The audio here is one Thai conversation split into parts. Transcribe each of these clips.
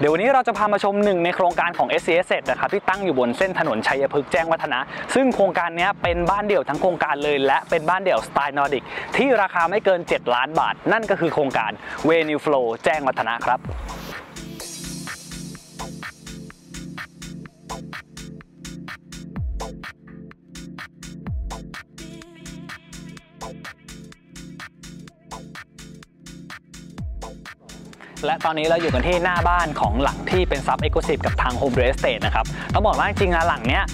เดี๋ยววันนี้เราจะพามาชมหนึ่งในโครงการของ SC Asset นะครับที่ตั้งอยู่บนเส้นถนนชัยพฤกษ์แจ้งวัฒนะ ซึ่งโครงการนี้เป็นบ้านเดี่ยวทั้งโครงการเลย และเป็นบ้านเดี่ยวสไตล์นอร์ดิกที่ราคาไม่เกิน 7 ล้านบาท นั่นก็คือโครงการ Venue Flow แจ้งวัฒนะครับ และตอนนี้เราอยู่กันที่หน้าบ้านของหลังที่เป็นซับเอก u s i v e กับทาง Home Real Estate นะครับต้องบอกว่าจริงๆหลังเนี้ย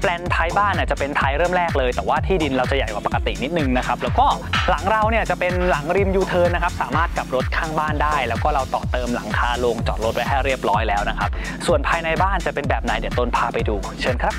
แปลนท้ายบ้านน่ะจะเป็นท้ายเริ่มแรกเลย แต่ว่าที่ดินเราจะใหญ่กว่าปกตินิดนึงนะครับ แล้วก็หลังเราเนี่ยจะเป็นหลังริมยูเทิร์นนะครับ สามารถกลับรถข้างบ้านได้ แล้วก็เราต่อเติมหลังคาโรงจอดรถไว้ให้เรียบร้อยแล้วนะครับ ส่วนภายในบ้านจะเป็นแบบไหนเดี๋ยวต้นพาไปดู เชิญครับ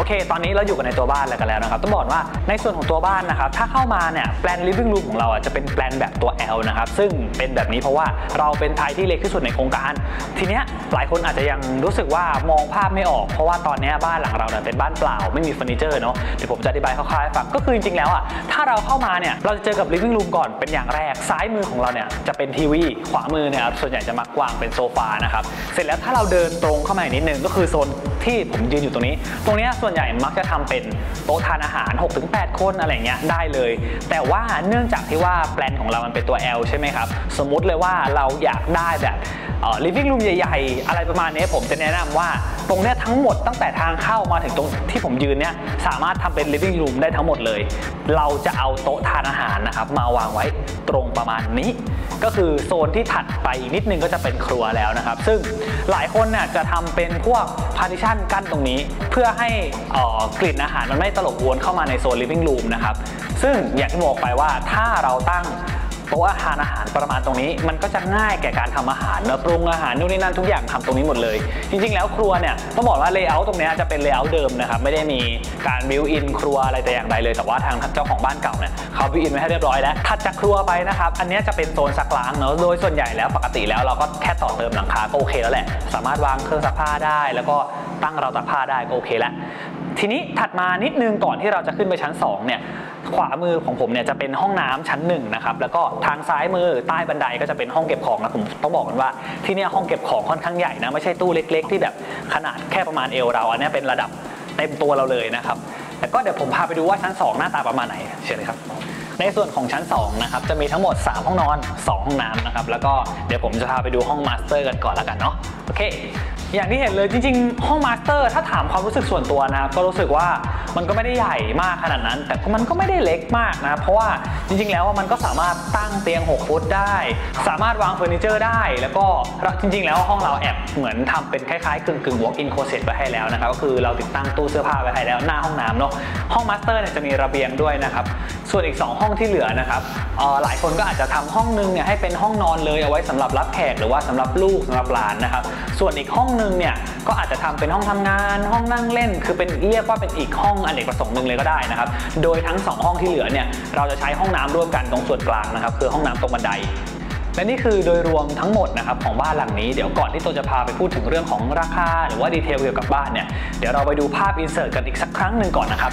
โอเค ตอนนี้เราอยู่กันในตัวบ้านแล้วกันแล้วนะครับ ต้องบอกว่าในส่วนของตัวบ้านนะครับ ถ้าเข้ามาเนี่ยแปลน living room ของเราอะจะเป็นแปลนแบบตัว L นะครับ ซึ่งเป็นแบบนี้เพราะว่าเราเป็นไทยที่เล็กที่สุดในโครงการ ทีเนี้ยหลายคนอาจจะยังรู้สึกว่ามองภาพไม่ออก เพราะว่าตอนเนี้ยบ้านหลังเราเนี่ยเป็นบ้านเปล่าไม่มีเฟอร์นิเจอร์เนาะ เดี๋ยวผมจะอธิบายคร่าวๆให้ฟัง ก็คือจริงๆแล้วอะ ถ้าเราเข้ามาเนี่ย เราจะเจอกับ living room ก่อนเป็นอย่างแรก ซ้ายมือของเราเนี่ยจะเป็นทีวี ขวามือเนี่ยส่วนใหญ่จะมักวางเป็นโซฟานะครับ เสร็จแล้วถ้าเราเดินตรงเข้ามาอีกนิดนึงก็คือโซนที่ผมยืนอยู่ตรงนี้ ตรงนี้ส่วนใหญ่มักจะทำเป็นโต๊ะทานอาหาร 6-8 คนอะไรเงี้ยได้เลย แต่ว่าเนื่องจากที่ว่าแปลนของเรามันเป็นตัว L ใช่ไหมครับ สมมุติเลยว่าเราอยากได้แบบ เอ่อ living room ใหญ่ ๆ อะไรประมาณนี้ผมจะแนะนำว่าตรงเนี้ยทั้งหมดตั้งแต่ทางเข้ามาถึงตรงที่ผมยืนเนี่ยสามารถทำเป็น living room ได้ทั้งหมดเลย เราจะเอาโต๊ะทานอาหารนะครับมาวางไว้ตรงประมาณนี้ ก็คือโซนที่ถัดไปอีกนิดนึงก็จะเป็นครัวแล้วนะครับ ซึ่งหลายคนเนี่ยจะทำเป็นพวก partition กั้นตรงนี้ เพื่อให้อ่อกลิ่นอาหารมันไม่ตลบอวลเข้ามาในโซน living room นะครับซึ่งอย่างที่บอกไปว่าถ้าเราตั้ง โต๊ะอาหารอาหารประมาณตรงนี้ มันก็จะง่ายแก่การทำอาหารเนอะปรุงอาหารนู่นนี่นั่นทุกอย่างทำตรงนี้หมดเลย จริง ๆ แล้วครัวเนี่ยต้องบอกว่า layer ตรงนี้จะเป็น layer เดิมนะครับไม่ได้มีการ built-in ครัวอะไรแต่อย่างใดเลย แต่ว่าทางเจ้าของบ้านเก่าเนี่ยเขา built-in ไว้ให้เรียบร้อยแล้วถัดจากครัวไปนะครับอันนี้จะเป็นโซนซักล้างเนอะโดยส่วนใหญ่แล้วปกติแล้วเราก็แค่ต่อเติมหลังคาก็โอเคแล้วแหละ สามารถวางเครื่องซักผ้าได้ แล้วก็ตั้งเราวตักผ้าได้ก็โอเคแล้วทีนี้ถัดมานิดนึงก่อนที่เราจะขึ้นไปชั้น2เนี่ย ขวามือของผมเนี่ยจะเป็นห้องน้ำชั้น1นะครับแล้วก็ทางซ้ายมือใต้บันไดก็จะเป็นห้องเก็บของนะผมต้องบอกกันว่าที่เนี่ยห้องเก็บของค่อนข้างใหญ่นะไม่ใช่ตู้เล็ก ๆ ที่แบบขนาดแค่ประมาณเอวเราอันเนี้ยเป็นระดับเต็มตัวเราเลยนะครับแล้วก็เดี๋ยวผมพาไปดูว่าชั้น 2 หน้าตาประมาณไหนเชิญเลยครับ ในส่วนของชั้น2นะครับจะมีทั้งหมด 3 ห้องนอน 2 ห้องน้ำนะครับแล้วก็เดี๋ยวผมจะพาไปดูห้อง master กันก่อนแล้วกันเนาะโอเค อย่างที่เห็นเลยจริงๆ ห้อง master ถ้าถามความรู้สึกส่วนตัวนะครับก็รู้สึกว่ามันก็ไม่ได้ใหญ่มากขนาดนั้น แต่มันก็ไม่ได้เล็กมากนะเพราะว่าจริงๆ แล้วมันก็สามารถตั้งเตียง 6 ฟุตได้ สามารถวางเฟอร์นิเจอร์ได้ แล้วก็จริงๆ แล้วห้องเราแอบเหมือนทำเป็นคล้ายๆกึ่งกึ่ง walk in closet ไว้ให้แล้วนะครับก็คือเราติดตั้งตู้เสื้อผ้าไว้ให้แล้วหน้าห้องน้ำเนาะห้อง master เนี่ยจะมีระเบียงด้วยนะครับส่วนอีก 2 ห้องที่เหลือนะครับหลายคนก็อาจจะทำห้องนึงเนี่ยให้เป็นห้องนอนเลยเอาไว้สำหรับรับแขกหรือว่าสำหรับลูกสำหรับหลานนะครับส่วนอีกห้องนึงเนี่ยก็อาจจะทำเป็นห้องทำงาน ห้องนั่งเล่น คือเป็นเรียกว่าเป็นอีกห้องอเนกประสงค์หนึ่งเลยก็ได้นะครับ โดยทั้ง 2 ห้องที่เหลือเนี่ยเราจะใช้ห้องน้ำร่วมกันตรงส่วนกลางนะครับ คือห้องน้ำตรงบันไดและนี่คือโดยรวมทั้งหมดนะครับของบ้านหลังนี้เดี๋ยวก่อนที่โตจะพาไปพูดถึงเรื่องของราคา หรือว่าดีเทลเกี่ยวกับบ้านเนี่ยเดี๋ยวเราไปดูภาพ insert กันอีกสักครั้งหนึ่งก่อนนะครับ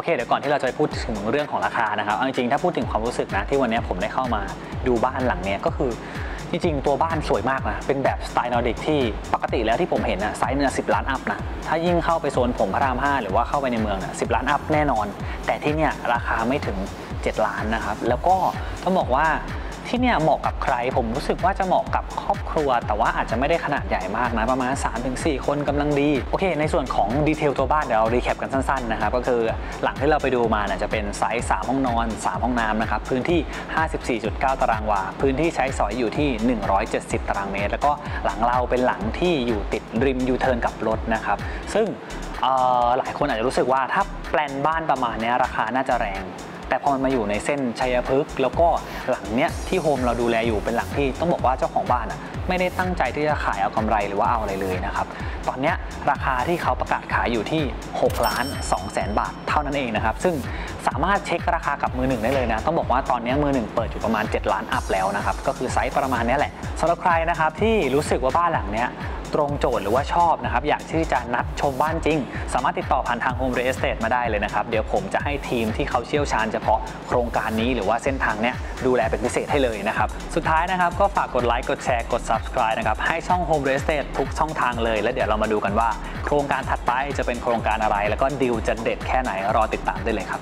โอเคเดี๋ยวก่อนที่เราจะไปพูดถึงเรื่องของราคานะครับเอาจริงๆถ้าพูดถึงความรู้สึกนะที่วันนี้ผมได้เข้ามาดูบ้านหลังเนี้ยก็คือจริงๆตัวบ้านสวยมากนะ เป็นแบบสไตล์นอร์ดิกที่ปกติแล้วที่ผมเห็นนะไซส์เนี่ยสิบล้าน up นะ ถ้ายิ่งเข้าไปโซนผมพระราม 5 หรือว่าเข้าไปในเมืองนะสิบล้าน up แน่นอน แต่ที่เนี่ยราคาไม่ถึง 7 ล้านนะครับ แล้วก็ต้องบอกว่า ที่เนี่ยเหมาะกับใคร ผมรู้สึกว่าจะเหมาะกับครอบครัว แต่ว่าอาจจะไม่ได้ขนาดใหญ่มากนะประมาณ 3-4 คนกำลังดีโอเค ในส่วนของ detail ตัวบ้านเดี๋ยวเรา recap กันสั้นๆนะครับก็คือหลังที่เราไปดูมาเนี่ยจะเป็นไซส์ 3 ห้องนอน 3 ห้องน้ำนะครับพื้นที่ 54.9 ตารางวา พื้นที่ใช้สอยอยู่ที่ 170 ตารางเมตร แล้วก็หลังเราเป็นหลังที่อยู่ติดริมยูเทิร์น กลับรถนะครับซึ่งหลายคนอาจจะรู้สึกว่าถ้าแปลนบ้านประมาณเนี้ยราคาน่าจะแรง แต่พอมันมาอยู่ในเส้นชัยพฤกษ์แล้วก็หลังเนี้ยที่โฮมเราดูแลอยู่เป็นหลังที่ต้องบอกว่าเจ้าของบ้านอะ ไม่ได้ตั้งใจที่จะขายเอากำไรหรือว่าเอาอะไรเลยนะครับ ตอนนี้ราคาที่เขาประกาศขายอยู่ที่6ล้าน2แสนบาทเท่านั้นเองนะครับ ซึ่งสามารถเช็คราคากับมือหนึ่งได้เลยนะ ต้องบอกว่าตอนนี้มือหนึ่งเปิดอยู่ประมาณ 7 ล้าน up แล้วนะครับ ก็คือไซส์ประมาณนี้แหละสำหรับใครนะครับที่รู้สึกว่าบ้านหลังเนี้ยตรงโจทย์หรือว่าชอบนะครับ อยากที่จะนัดชมบ้านจริง สามารถติดต่อผ่านทาง Home Real Estate มาได้เลยนะครับ เดี๋ยวผมจะให้ทีมที่เขาเชี่ยวชาญเฉพาะโครงการนี้หรือว่าเส้นทางเนี้ยดูแลเป็นพิเศษให้เลยนะครับ สุดท้ายนะครับก็ฝากกดไลค์กดแชร์กด subscribe นะครับ ให้ช่อง Home Real Estate ทุกช่องทางเลย และเดี๋ยวเรามาดูกันว่า โครงการถัดไปจะเป็นโครงการอะไร แล้วก็ดีลจะเด็ดแค่ไหนรอติดตามได้เลยครับ